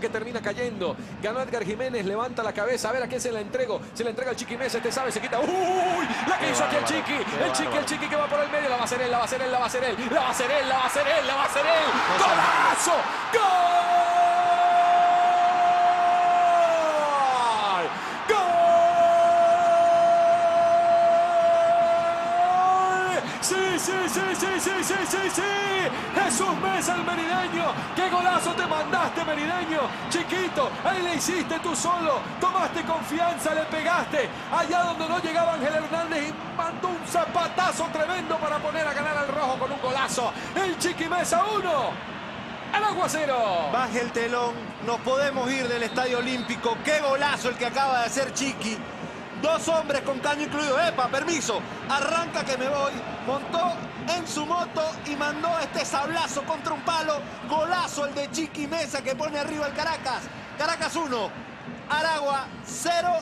Que termina cayendo. Ganó Edgar Jiménez, levanta la cabeza. A ver a quién se la entrego. Se la entrega al Chiqui Mesa, este sabe, se quita. ¡Uy! La que hizo aquí el Chiqui. El Chiqui, el Chiqui que va por el medio. La va a hacer él, la va a hacer él, la va a hacer él. La va a hacer él, la va a hacer él, la va a hacer él. ¡Gol! Sí, sí, sí, sí, sí, sí, sí, sí. Jesús Mesa, el merideño. ¡Qué golazo te mandaste, merideño! Chiquito, ahí le hiciste tú solo. Tomaste confianza, le pegaste. Allá donde no llegaba Ángel Hernández y mandó un zapatazo tremendo para poner a ganar al rojo con un golazo. El Chiqui Mesa 1. El aguacero. Baje el telón, nos podemos ir del Estadio Olímpico. Qué golazo el que acaba de hacer Chiqui. Dos hombres con caño incluido. ¡Epa, permiso! Arranca que me voy. Montó en su moto y mandó este sablazo contra un palo. Golazo el de Chiqui Mesa que pone arriba el Caracas. Caracas 1, Aragua 0.